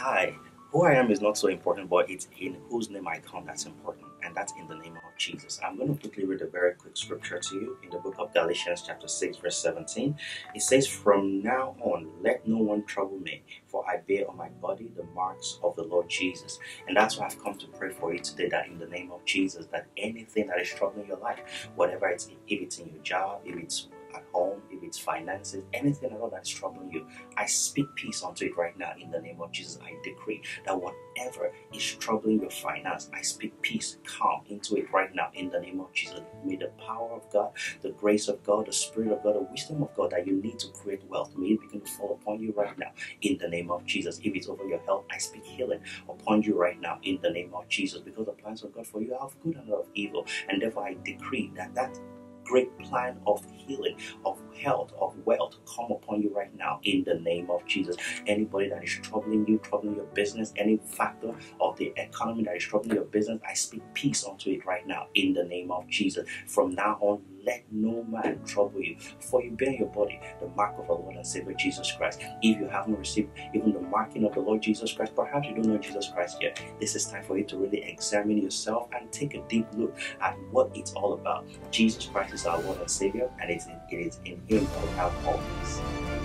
Hi, who I am is not so important, but it's in whose name I come that's important, and that's in the name of Jesus. I'm going to quickly read a very quick scripture to you in the book of Galatians, chapter 6, verse 17. It says, From now on, let no one trouble me, for I bear on my body the marks of the Lord Jesus. And that's why I've come to pray for you today that in the name of Jesus, that anything that is troubling your life, whatever it's if it's in your job, if it's at home, it's finances, anything at all that's troubling you, I speak peace unto it right now in the name of Jesus. I decree that whatever is troubling your finance, I speak peace, calm into it right now in the name of Jesus. May the power of God, the grace of God, the Spirit of God, the wisdom of God that you need to create wealth, may it begin to fall upon you right now in the name of Jesus. If it's over your health, I speak healing upon you right now in the name of Jesus because the plans of God for you are of good and not of evil. And therefore, I decree that that great plan of healing, of health, of wealth come upon you right now in the name of Jesus. Anybody that is troubling you, troubling your business, any factor of the economy that is troubling your business, I speak peace unto it right now in the name of Jesus. From now on, let no man trouble you, for you bear your body the mark of our Lord and Savior Jesus Christ. If you haven't received even the marking of the Lord Jesus Christ, perhaps you don't know Jesus Christ yet. This is time for you to really examine yourself and take a deep look at what it's all about. Jesus Christ is our Lord and Savior, and it is in Him that we have all.